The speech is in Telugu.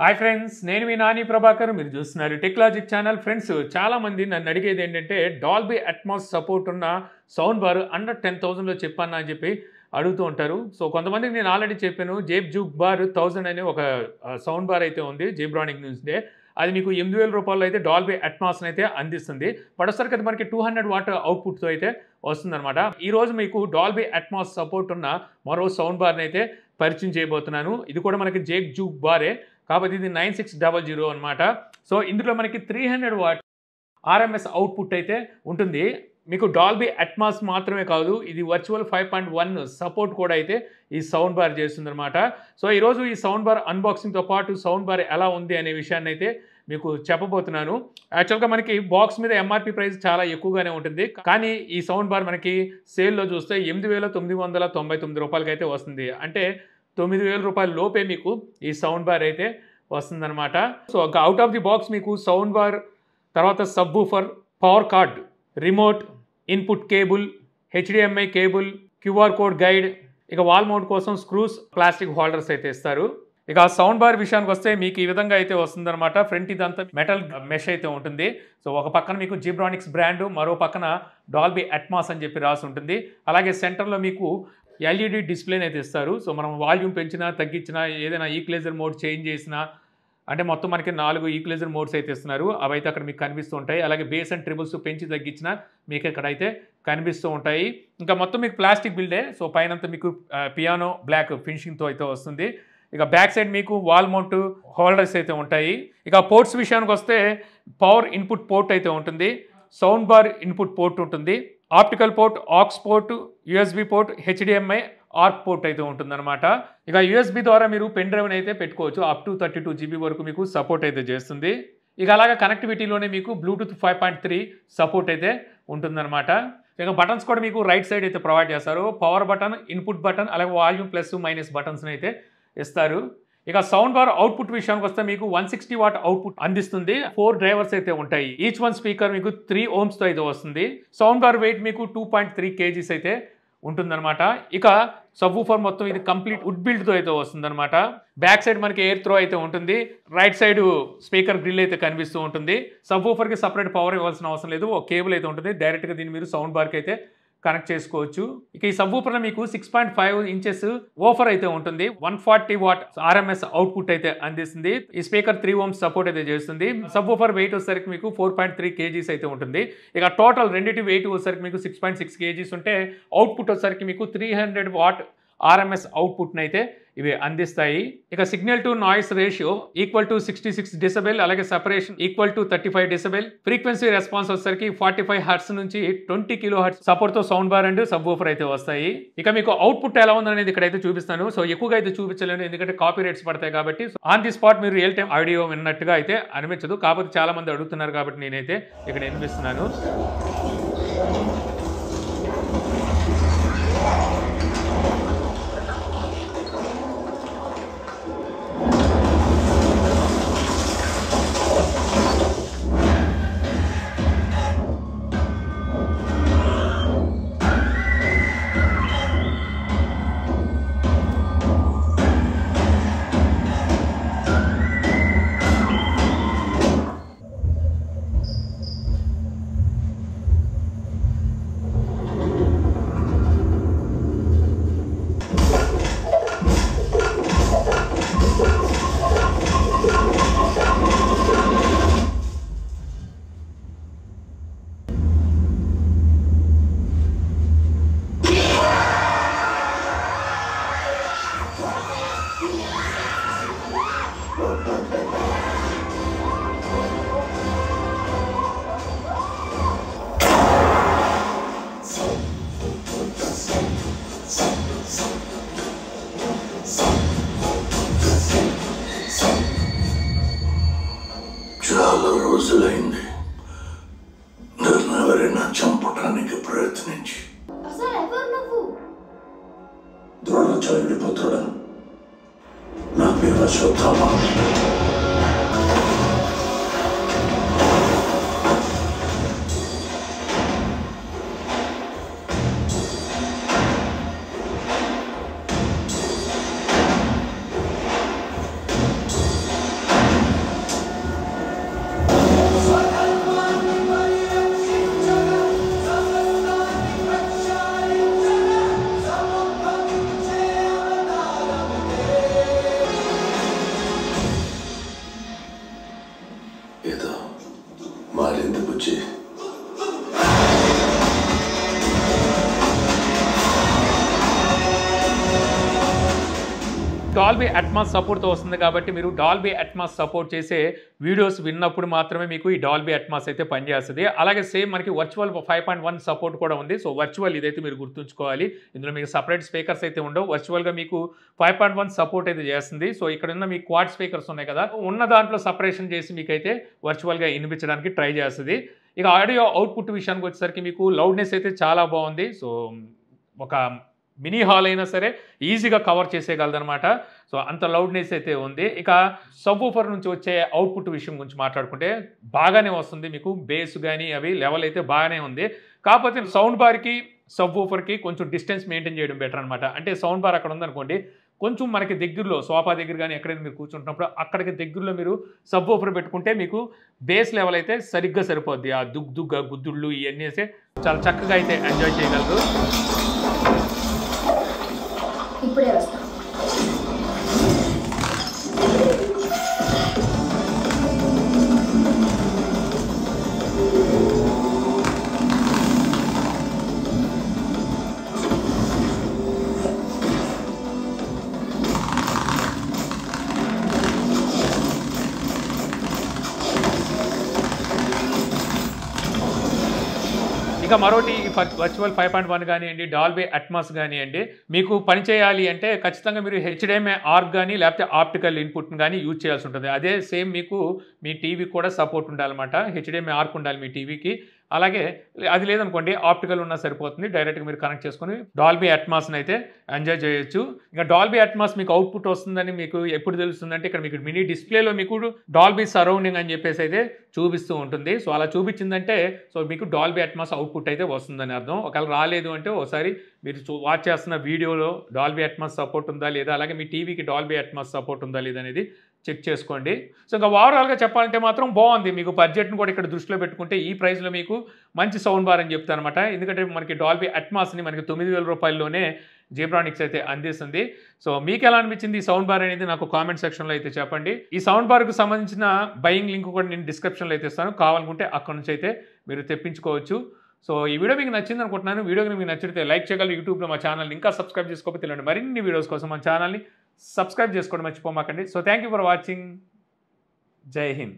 హాయ్ ఫ్రెండ్స్ నేను మీ నాని ప్రభాకర్ మీరు చూస్తున్నారు టెక్లాజిక్ ఛానల్ ఫ్రెండ్స్ చాలా మంది నన్ను అడిగేది ఏంటంటే డాల్బీ అట్మాస్ సపోర్ట్ ఉన్న సౌండ్ బార్ అండర్ టెన్ థౌజండ్లో చెప్పాను అని చెప్పి అడుగుతూ ఉంటారు. సో కొంతమందికి నేను ఆల్రెడీ చెప్పాను జేబ్ జూక్ బార్ థౌజండ్ అనే ఒక సౌండ్ బార్ అయితే ఉంది జేబ్రానిక్ నుంచే అది మీకు ఎనిమిది వేల రూపాయలు అయితే డాల్బీ అట్మాస్ని అయితే అందిస్తుంది. పడసరికి అది మనకి టూ హండ్రెడ్ వాట్ అవుట్పుట్తో అయితే వస్తుందన్నమాట. ఈరోజు మీకు డాల్బీ అట్మాస్ సపోర్ట్ ఉన్న మరో సౌండ్ బార్ని అయితే పరిచయం చేయబోతున్నాను. ఇది కూడా మనకి జేక్ జూక్ బారే కాబట్టి ఇది నైన్ సిక్స్ డబల్ జీరో అనమాట సో ఇందులో మనకి three hundred watt RMS output అయితే ఉంటుంది. మీకు డాల్బీ అట్మాస్ మాత్రమే కాదు ఇది virtual five point one support కూడా అయితే ఈ సౌండ్ బార్ చేస్తుందన్నమాట. సో ఈరోజు ఈ సౌండ్ బార్ అన్బాక్సింగ్తో పాటు సౌండ్ బార్ ఎలా ఉంది అనే విషయాన్ని అయితే మీకు చెప్పబోతున్నాను. యాక్చువల్గా మనకి బాక్స్ మీద ఎంఆర్పి ప్రైస్ చాలా ఎక్కువగానే ఉంటుంది. కానీ ఈ సౌండ్ బార్ మనకి సేల్లో చూస్తే ఎనిమిది వేల తొమ్మిది వందల తొంభై తొమ్మిది రూపాయలకి అయితే వస్తుంది. అంటే తొమ్మిది వేల రూపాయల లోపే మీకు ఈ సౌండ్ బార్ అయితే వస్తుందన్నమాట. So out of the box మీకు సౌండ్ బార్ తర్వాత subwoofer power cord remote input cable HDMI cable QR code guide ఇక వాల్ మౌంట్ కోసం స్క్రూస్ ప్లాస్టిక్ హోల్డర్స్ అయితే ఇస్తారు. ఇక సౌండ్ బార్ విషయానికి వస్తే మీకు ఈ విధంగా అయితే వస్తుందన్నమాట. ఫ్రంట్ ఇదంతా మెటల్ మెష్ అయితే ఉంటుంది. సో ఒక పక్కన మీకు జిబ్రానిక్స్ బ్రాండ్ మరో పక్కన డాల్బీ అట్మాస్ అని చెప్పి రాసి ఉంటుంది. అలాగే సెంటర్లో మీకు ఎల్ఈడి డిస్ప్లేని అయితే ఇస్తారు. సో మనం వాల్యూమ్ పెంచినా తగ్గించినా ఏదైనా ఈక్లేజర్ మోడ్ చేంజ్ చేసినా అంటే మొత్తం మనకి నాలుగు ఈక్లేజర్ మోడ్స్ అయితే ఇస్తున్నారు. అవి అయితే అక్కడ మీకు కనిపిస్తూ ఉంటాయి. అలాగే బేస్ అండ్ ట్రిబుల్స్ పెంచి తగ్గించినా మీకు ఇక్కడ అయితే కనిపిస్తూ ఉంటాయి. ఇంకా మొత్తం మీకు ప్లాస్టిక్ బిల్డే. సో పైనంతా మీకు పియానో బ్లాక్ ఫినిషింగ్తో అయితే వస్తుంది. ఇక బ్యాక్ సైడ్ మీకు వాల్ మౌంట్ హోల్డర్స్ అయితే ఉంటాయి. ఇక పోర్ట్స్ విషయానికి వస్తే పవర్ ఇన్పుట్ పోర్ట్ అయితే ఉంటుంది. సౌండ్ బార్ ఇన్పుట్ పోర్ట్ ఉంటుంది. Optical port aux port USB port HDMI ARC port అయితే ఉంటుందన్నమాట. ఇక యూఎస్బి ద్వారా మీరు పెన్ డ్రైవ్ని అయితే పెట్టుకోవచ్చు. Up to thirty two GB వరకు మీకు సపోర్ట్ అయితే చేస్తుంది. ఇక అలాగే కనెక్టివిటీలోనే మీకు Bluetooth five point three support అయితే ఉంటుందన్నమాట. ఇక బటన్స్ కూడా మీకు రైట్ సైడ్ అయితే ప్రొవైడ్ చేస్తారు. పవర్ బటన్ ఇన్పుట్ బటన్ అలాగే వాల్యూమ్ ప్లస్ మైనస్ బటన్స్ని అయితే ఇస్తారు. ఇక సౌండ్ బార్ అవుట్పుట్ విషయానికి వస్తే మీకు వన్ సిక్స్టీ వాట్ అవుట్పుట్ అందిస్తుంది. ఫోర్ డ్రైవర్స్ అయితే ఉంటాయి. ఈచ్ వన్ స్పీకర్ మీకు త్రీ ఓమ్స్తో అయితే వస్తుంది. సౌండ్ బార్ వెయిట్ మీకు టూ పాయింట్ త్రీ కేజీస్ అయితే ఉంటుందన్నమాట. ఇక సబ్ మొత్తం ఇది కంప్లీట్ వుడ్ బిల్డ్తో అయితే వస్తుందన్నమాట. బ్యాక్ సైడ్ మనకి ఎయిర్ త్రో అయితే ఉంటుంది. రైట్ సైడ్ స్పీకర్ గ్రిల్ అయితే కనిపిస్తూ ఉంటుంది. సబ్ సపరేట్ పవర్ ఇవ్వాల్సిన అవసరం లేదు. ఒక కేబుల్ అయితే ఉంటుంది. డైరెక్ట్గా దీన్ని మీరు సౌండ్ బార్కి అయితే కనెక్ట్ చేసుకోవచ్చు. ఇక ఈ సబ్ ఊపర్లో మీకు six point five inches woofer అయితే ఉంటుంది. One forty watt RMS output అయితే అందిస్తుంది. ఈ స్పీకర్ త్రీ ఓమ్స్ సపోర్ట్ అయితే చేస్తుంది. సబ్ ఊఫర్ వెయిట్ వచ్చేసరికి మీకు ఫోర్ పాయింట్ త్రీ కేజీస్ అయితే ఉంటుంది. ఇక టోటల్ రెండింటి వెయిట్ వచ్చేసరికి మీకు సిక్స్ పాయింట్ సిక్స్ కేజీస్ ఉంటే అవుట్పుట్ వచ్చేసరికి మీకు త్రీ హండ్రెడ్ వాట్ ఆర్ఎంఎస్ అవుట్పుట్ని అయితే ఇవి అందిస్తాయి. ఇక signal to noise ratio equal to sixty six decibel అలాగే separation equal to thirty five decibel. Frequency response వచ్చేసరికి ఫార్టీ ఫైవ్ హర్ట్స్ నుంచి ట్వంటీ కిలో హర్ట్స్ సపోర్ట్తో sound bar and subwoofer అయితే వస్తాయి. ఇక మీకు అవుట్పుట్ ఎలా ఉందనేది ఇక్కడైతే చూపిస్తాను. సో ఎక్కువగా అయితే చూపించలేను ఎందుకంటే కాపీ రేట్స్ పడతాయి కాబట్టి. ఆన్ ది స్పాట్ మీరు రియల్ టైం ఆడియో విన్నట్టుగా అయితే అనిపించదు. కాకపోతే చాలా మంది అడుగుతున్నారు కాబట్టి నేనైతే ఇక్కడ వినిపిస్తున్నాను. చాలా రోజులైంది. నన్ను ఎవరైనా చంపడానికి ప్రయత్నించి. ద్రోణాచార్యుడి పుత్రుడు నా పేరు అశ్వత్థామ. ഏതാ മാരെന്ത് പറ്റി డాల్బీ అట్మాస్ సపోర్ట్తో వస్తుంది కాబట్టి మీరు డాల్బీ అట్మాస్ సపోర్ట్ చేసే వీడియోస్ విన్నప్పుడు మాత్రమే మీకు ఈ డాల్బీ అట్మాస్ అయితే పనిచేస్తుంది. అలాగే సేమ్ మనకి virtual five point one support కూడా ఉంది. సో వర్చువల్ ఇదైతే మీరు గుర్తుంచుకోవాలి. ఇందులో మీకు సపరేట్ స్పీకర్స్ అయితే ఉండవు. వర్చువల్గా మీకు ఫైవ్ పాయింట్ వన్ సపోర్ట్ అయితే చేస్తుంది. సో ఇక్కడ ఉన్న మీ క్వాడ్ స్పీకర్స్ ఉన్నాయి కదా ఉన్న దాంట్లో సపరేషన్ చేసి మీకైతే వర్చువల్గా వినిపించడానికి ట్రై చేస్తుంది. ఇక ఆడియో అవుట్పుట్ విషయానికి వచ్చేసరికి మీకు లౌడ్నెస్ అయితే చాలా బాగుంది. సో ఒక మినీ హాల్ అయినా సరే ఈజీగా కవర్ చేసేయగలదనమాట సో అంత లౌడ్నెస్ అయితే ఉంది. ఇక సబ్ ఊఫర్ నుంచి వచ్చే అవుట్పుట్ విషయం గురించి మాట్లాడుకుంటే బాగానే వస్తుంది మీకు. బేస్ కానీ అవి లెవెల్ అయితే బాగానే ఉంది. కాకపోతే సౌండ్ బార్కి సబ్ ఊఫర్కి కొంచెం డిస్టెన్స్ మెయింటైన్ చేయడం బెటర్ అనమాట అంటే సౌండ్ బార్ అక్కడ ఉందనుకోండి కొంచెం మనకి దగ్గరలో సోఫా దగ్గర కానీ ఎక్కడైనా మీరు కూర్చుంటున్నప్పుడు అక్కడికి దగ్గరలో మీరు సబ్ ఊఫర్ పెట్టుకుంటే మీకు బేస్ లెవెల్ అయితే సరిగ్గా సరిపోద్ది. ఆ దుగ్ దుగ్గ గుద్దుళ్ళు ఇవన్నీ అయితే చాలా చక్కగా అయితే ఎంజాయ్ చేయగలరు. Obreros. ఇక మరోటి వర్చువల్ ఫైవ్ పాయింట్ వన్ కానివ్వండి డాల్బే అట్మాస్ కానివ్వండి మీకు పని చేయాలి అంటే ఖచ్చితంగా మీరు హెచ్డిఎంఐ ఆర్క్ కానీ లేకపోతే ఆప్టికల్ ఇన్పుట్ని కానీ యూజ్ చేయాల్సి ఉంటుంది. అదే సేమ్ మీకు మీ టీవీకి కూడా సపోర్ట్ ఉండాలన్నమాట. హెచ్డిఎంఐ ఆర్క్ ఉండాలి మీ టీవీకి. అలాగే అది లేదనుకోండి ఆప్టికల్ ఉన్నా సరిపోతుంది. డైరెక్ట్గా మీరు కనెక్ట్ చేసుకొని డాల్బీ అట్మాస్ని అయితే ఎంజాయ్ చేయొచ్చు. ఇంకా డాల్బీ అట్మాస్ మీకు అవుట్పుట్ వస్తుందని మీకు ఎప్పుడు తెలుస్తుందంటే ఇక్కడ మీకు మినీ డిస్ప్లేలో మీకు డాల్బీ సరౌండింగ్ అని చెప్పేసి అయితే చూపిస్తూ ఉంటుంది. సో అలా చూపించిందంటే సో మీకు డాల్బీ అట్మాస్ అవుట్పుట్ అయితే వస్తుందని అర్థం. ఒకవేళ రాలేదు అంటే ఒకసారి మీరు చూ వాచ్ చేస్తున్న వీడియోలో డాల్బీ అట్మాస్ సపోర్ట్ ఉందా లేదా అలాగే మీ టీవీకి డాల్బీ అట్మాస్ సపోర్ట్ ఉందా లేదా అనేది చెక్ చేసుకోండి. సో ఇంకా ఓవరాల్గా చెప్పాలంటే మాత్రం బాగుంది. మీకు బడ్జెట్ను కూడా ఇక్కడ దృష్టిలో పెట్టుకుంటే ఈ ప్రైస్లో మీకు మంచి సౌండ్ బార్ అని చెప్తాను అనమాట ఎందుకంటే మనకి డాల్బీ అట్మాస్ని మనకి తొమ్మిది వేల రూపాయల్లోనే జీబ్రానిక్స్ అయితే అందిస్తుంది. సో మీకు ఎలా అనిపించింది ఈ సౌండ్ బార్ అనేది నాకు కామెంట్ సెక్షన్లో అయితే చెప్పండి. ఈ సౌండ్ బార్కు సంబంధించిన బయింగ్ లింక్ కూడా నేను డిస్క్రిప్షన్లో అయితే ఇస్తాను. కావాలనుకుంటే అక్కడ నుంచి అయితే మీరు తెప్పించుకోవచ్చు. సో ఈ వీడియో మీకు నచ్చింది అనుకుంటున్నాను. వీడియో మీకు నచ్చితే లైక్ చేయగలరు. యూట్యూబ్లో మా ఛానల్ ఇంకా సబ్స్క్రైబ్ చేసుకోకపోతే మరిన్ని వీడియోస్ కోసం మా ఛానల్ని సబ్స్క్రైబ్ చేసుకోవడం మర్చిపోమాకండి. So thank you for watching Jai Hind